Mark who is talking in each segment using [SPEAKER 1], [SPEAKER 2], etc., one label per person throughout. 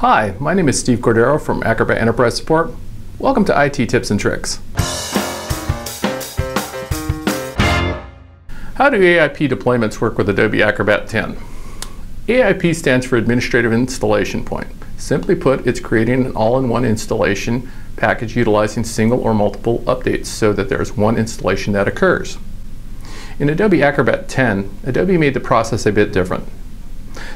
[SPEAKER 1] Hi, my name is Steve Cordero from Acrobat Enterprise Support. Welcome to IT Tips and Tricks. How do AIP deployments work with Adobe Acrobat 10? AIP stands for Administrative Installation Point. Simply put, it's creating an all-in-one installation package utilizing single or multiple updates so that there's one installation that occurs. In Adobe Acrobat 10, Adobe made the process a bit different.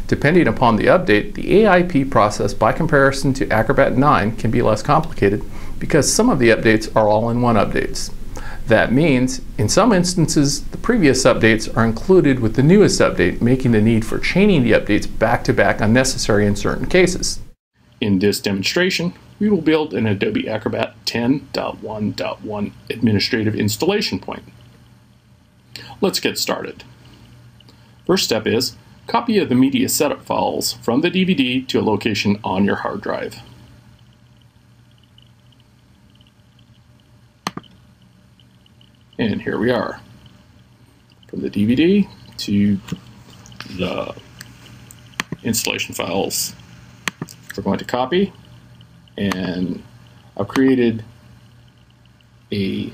[SPEAKER 1] Depending upon the update, the AIP process by comparison to Acrobat 9 can be less complicated because some of the updates are all-in-one updates. That means, in some instances, the previous updates are included with the newest update, making the need for chaining the updates back-to-back -back unnecessary in certain cases. In this demonstration, we will build an Adobe Acrobat 10.1.1 administrative installation point. Let's get started. First step is copy of the media setup files from the DVD to a location on your hard drive. And here we are. From the DVD to the installation files we're going to copy and I've created a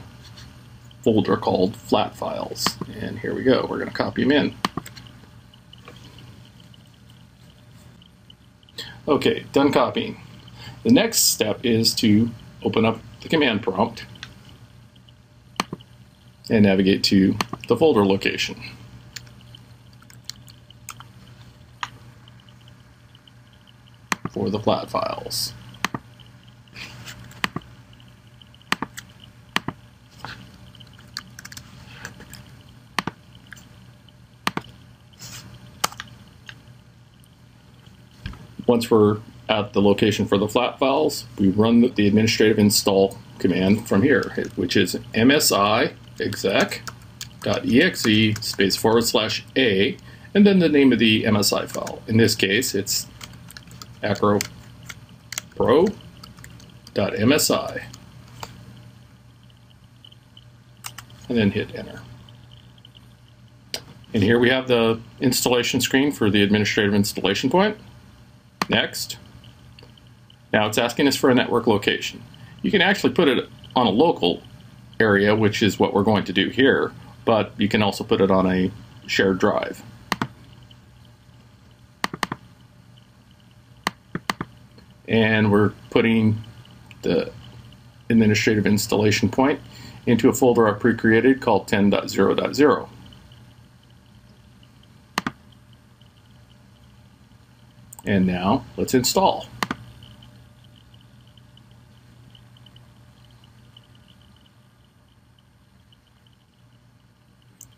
[SPEAKER 1] folder called flat files and here we go we're going to copy them in okay done copying the next step is to open up the command prompt and navigate to the folder location for the flat files. Once we're at the location for the flat files, we run the administrative install command from here, which is msi exec.exe space forward slash a, and then the name of the MSI file. In this case, it's acropro.msi and then hit enter. And here we have the installation screen for the administrative installation point. Next. Now it's asking us for a network location. You can actually put it on a local area, which is what we're going to do here, but you can also put it on a shared drive. and we're putting the administrative installation point into a folder I pre-created called 10.0.0. And now let's install.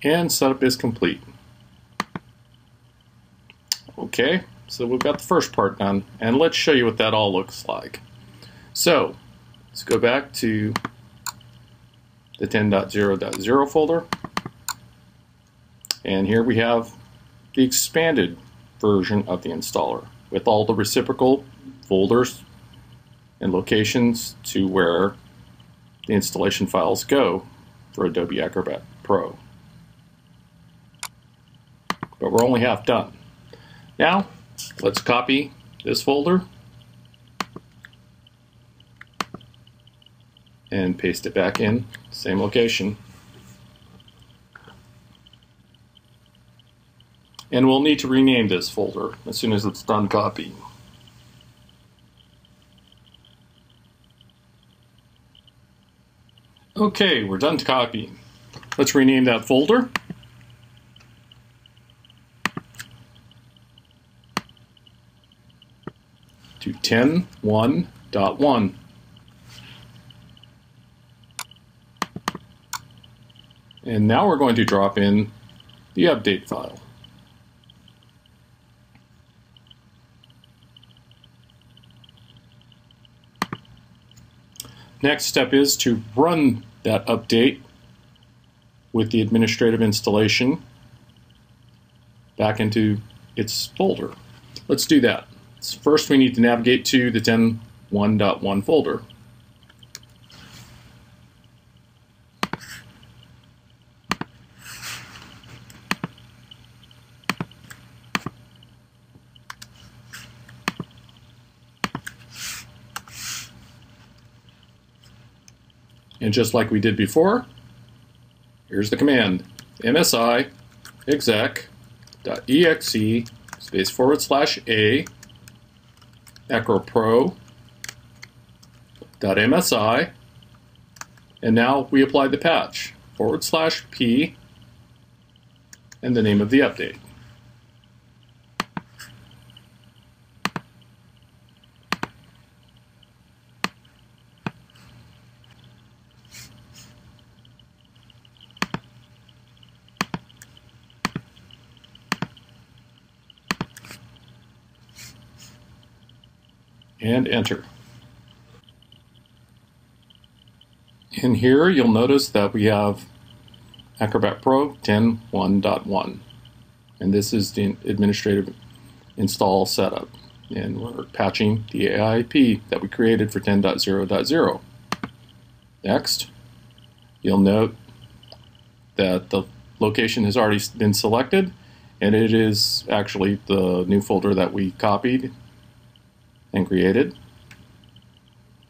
[SPEAKER 1] And setup is complete. Okay, so we've got the first part done, and let's show you what that all looks like. So let's go back to the 10.0.0 folder, and here we have the expanded version of the installer with all the reciprocal folders and locations to where the installation files go for Adobe Acrobat Pro. But we're only half done. Now, Let's copy this folder and paste it back in, same location. And we'll need to rename this folder as soon as it's done copying. Okay, we're done copying. Let's rename that folder. to 10.1.1. And now we're going to drop in the update file. Next step is to run that update with the administrative installation back into its folder. Let's do that. First, we need to navigate to the 10.1.1 folder. And just like we did before, here's the command msi exec.exe space forward slash a acropro.msi and now we apply the patch forward slash p and the name of the update. And enter. In here, you'll notice that we have Acrobat Pro 10.1.1, and this is the administrative install setup. And we're patching the AIP that we created for 10.0.0. Next, you'll note that the location has already been selected, and it is actually the new folder that we copied and created.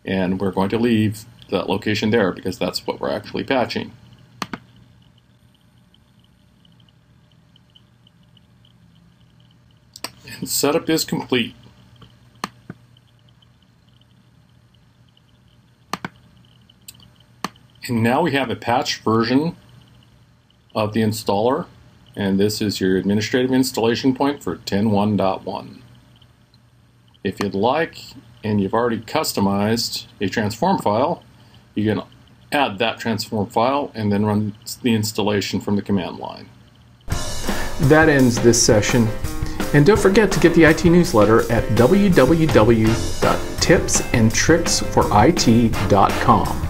[SPEAKER 1] And we're going to leave that location there because that's what we're actually patching. And setup is complete. And now we have a patched version of the installer, and this is your administrative installation point for 10.1.1. If you'd like, and you've already customized a transform file, you can add that transform file and then run the installation from the command line. That ends this session. And don't forget to get the IT newsletter at www.tipsandtricksforit.com.